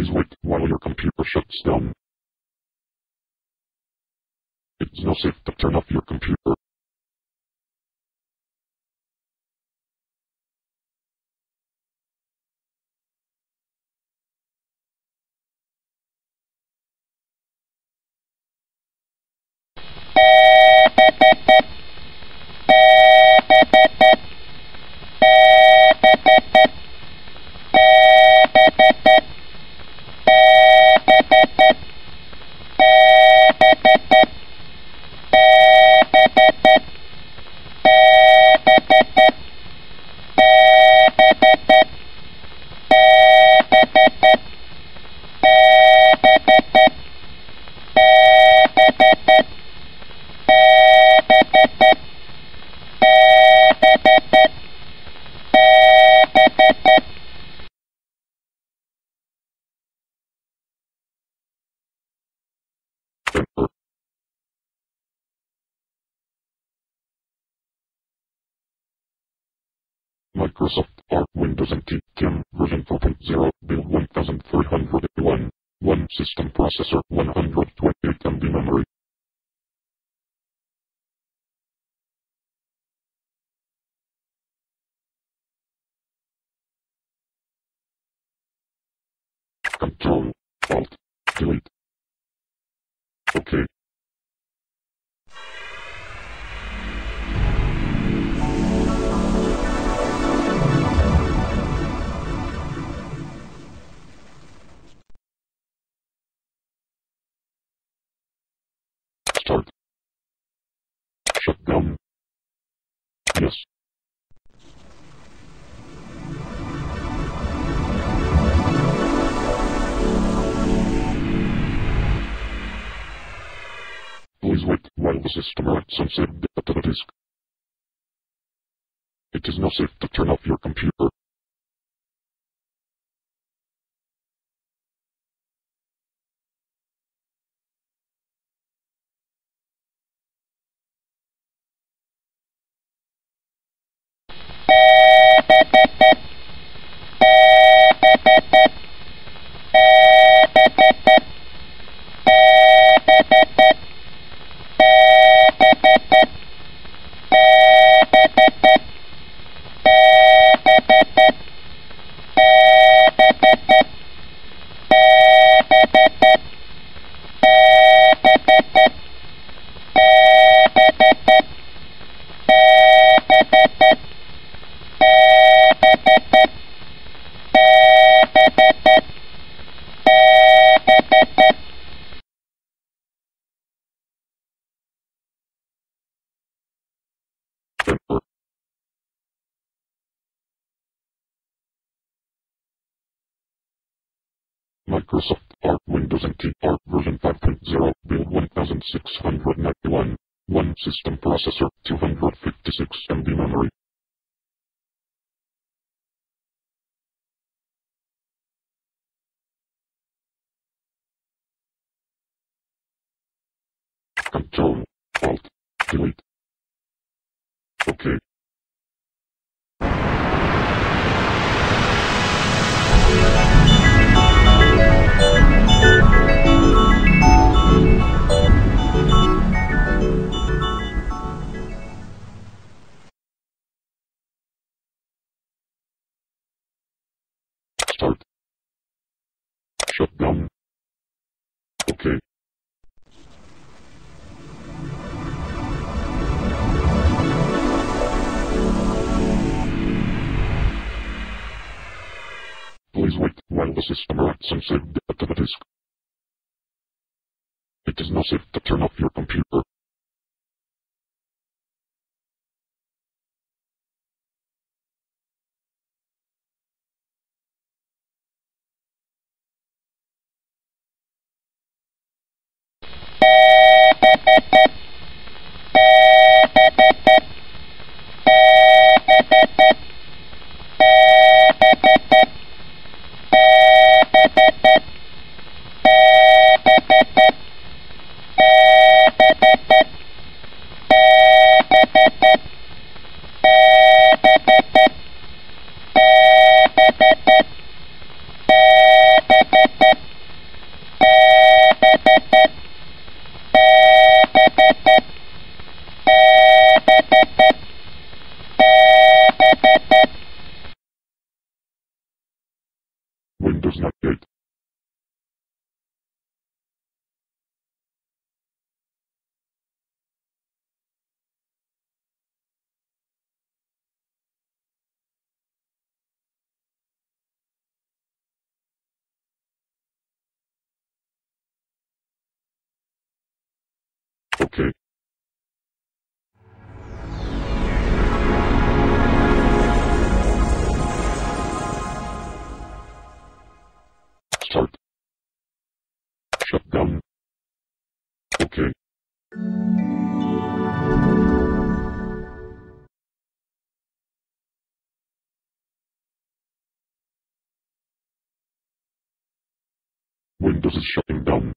Please wait while your computer shuts down. It's not safe to turn off your computer. 2002, version 4.0, build 1301, 1 system processor, 128 MB memory, Down. Yes. Please wait while the system writes some data to the disk. It is not safe to turn off your computer. Microsoft Art Windows NT Art version 5.0 build 1691. 1 system processor, 256 MB memory. While the system writes and save data to the disk. It is now safe to turn off your computer. Windows 98. Okay. Windows is shutting down.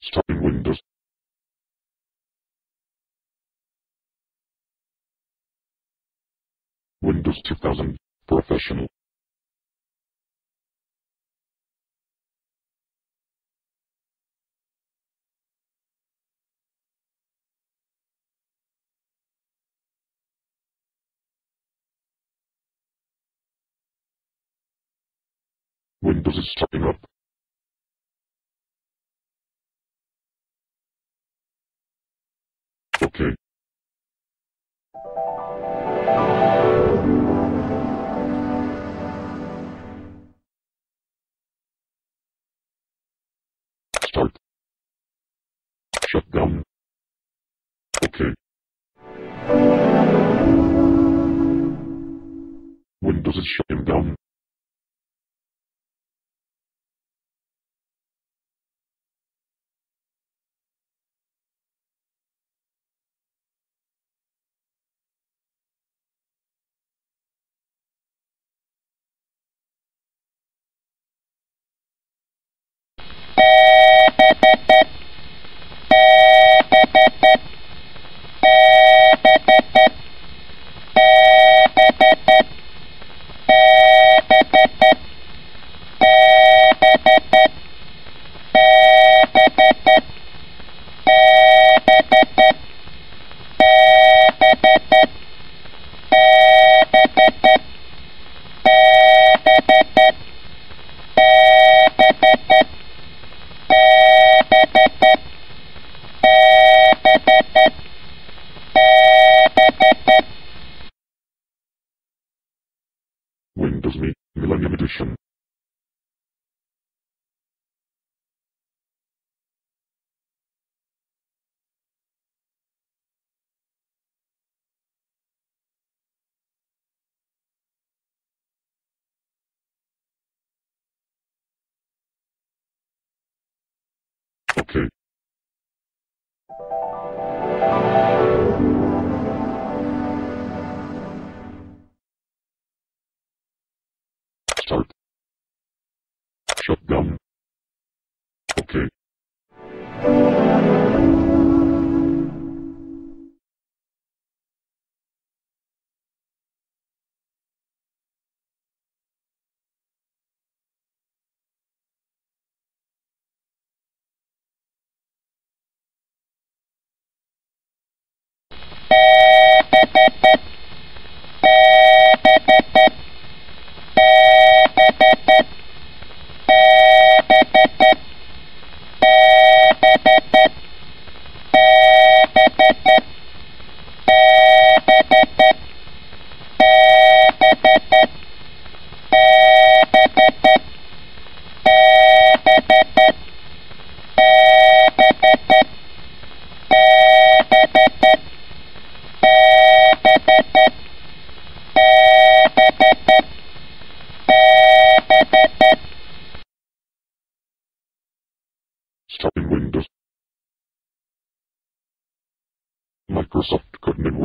Starting Windows. Windows 2000 Professional. Windows is starting up. Okay. Start. Shutdown. Okay. Windows is shutting down.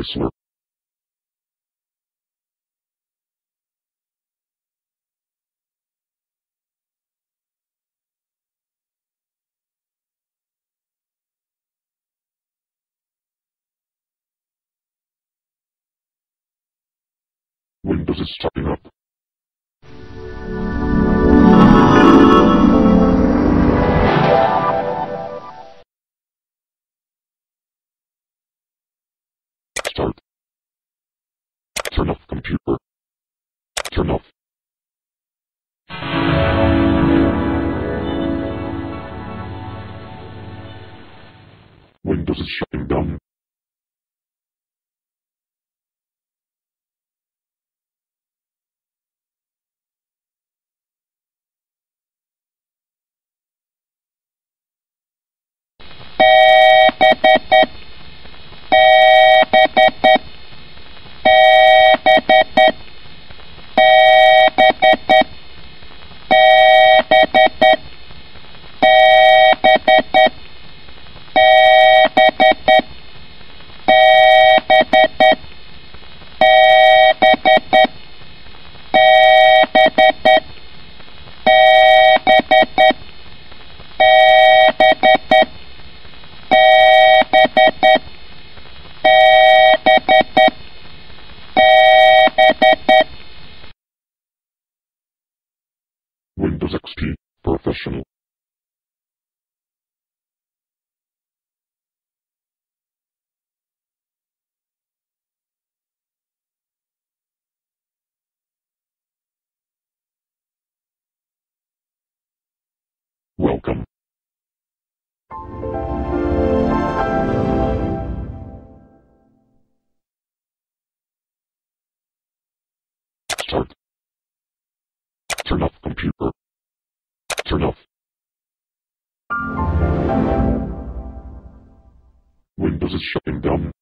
Whistler. Windows is starting up. Turn off computer. Turn off. Windows is shutting is shutting down.